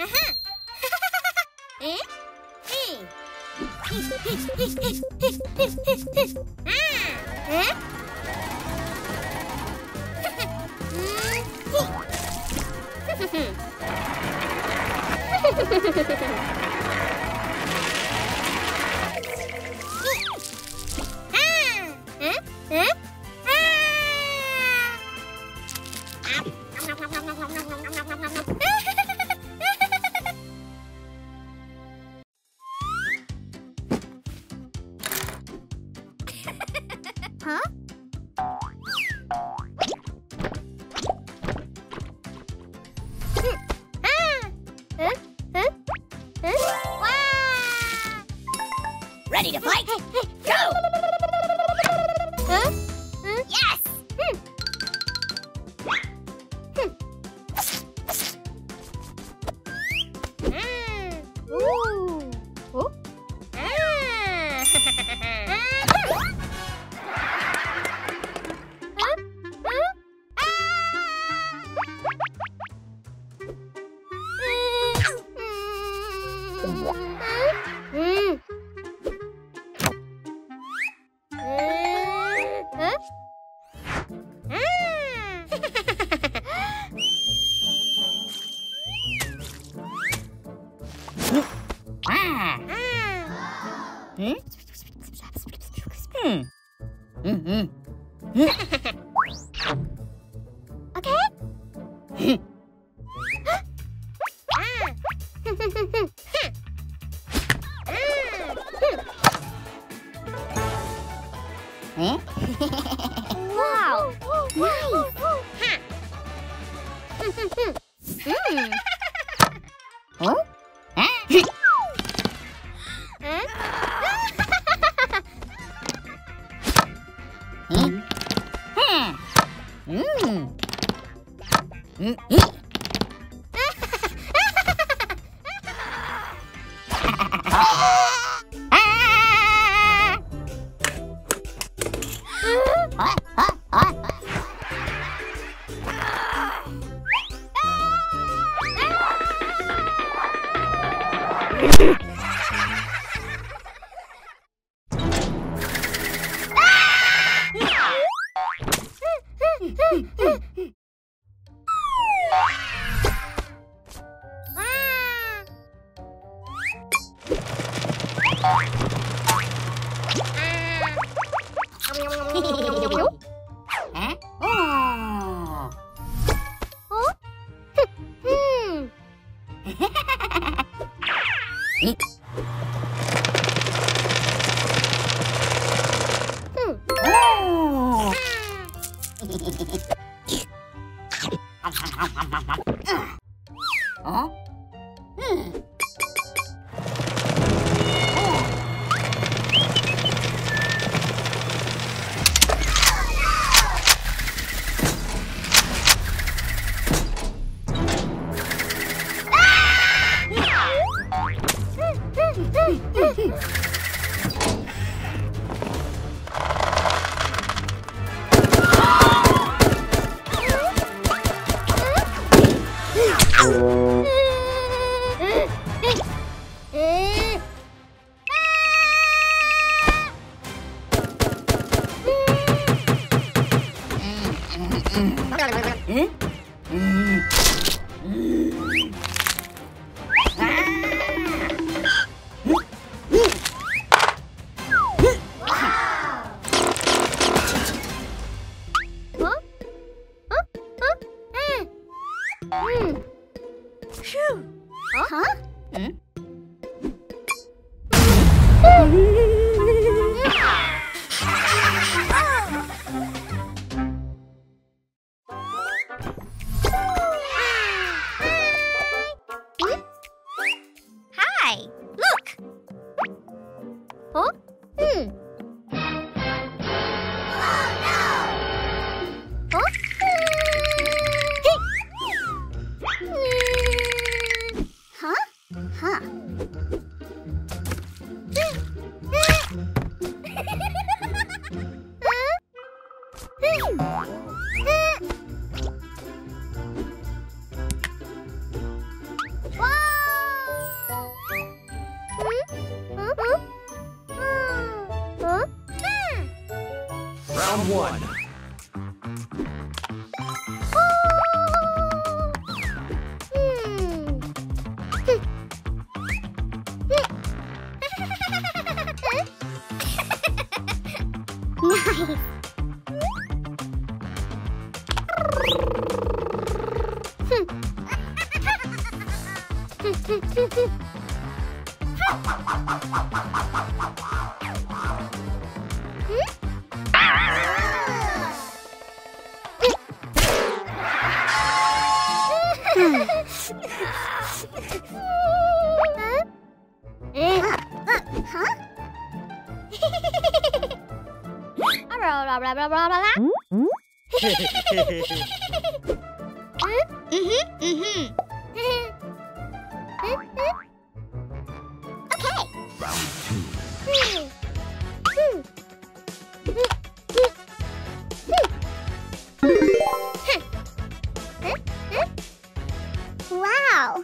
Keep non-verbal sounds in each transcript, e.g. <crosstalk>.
Uh-huh. フフフフ。okay? wow! Nice! mm. うん。うん。うん。Round one. <laughs> Hmm? Wow!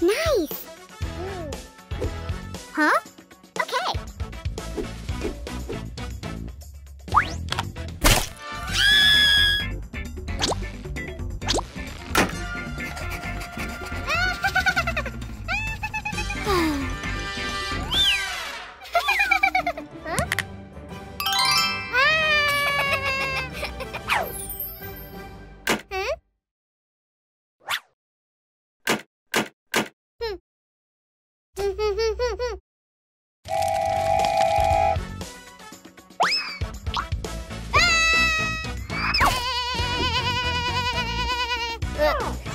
Nice! Huh? Mm.